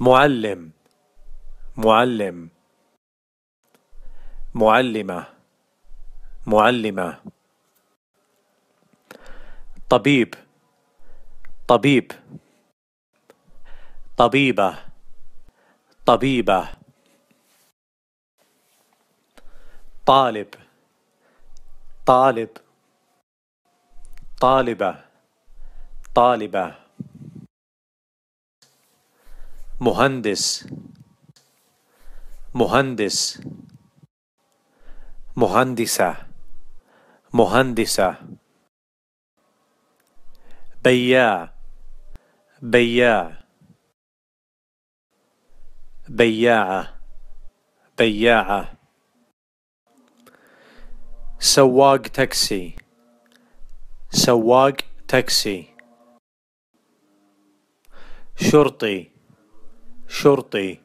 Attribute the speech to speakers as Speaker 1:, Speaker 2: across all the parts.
Speaker 1: معلم. معلم. معلمة. معلمة. طبيب. طبيب. طبيبة. طبيبة. طالب. طالب. طالبة. طالبة. مهندس. مهندس. مهندسة. مهندسة. بياع. بياع. بياعة بياعة سواق تاكسي. سواق تاكسي. شرطي. شرطي.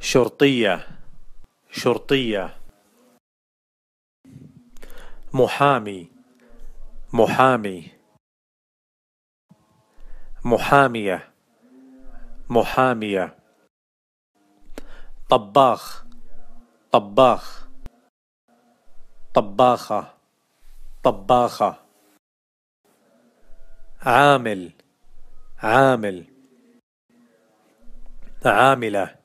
Speaker 1: شرطية. شرطية. محامي. محامي. محامية. محامية. طباخ. طباخ. طباخة. طباخة. عامل. عامل. عاملة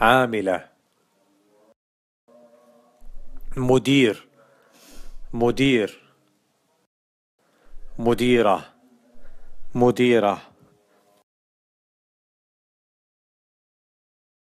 Speaker 1: عاملة. مدير مدير. مديرة مديرة.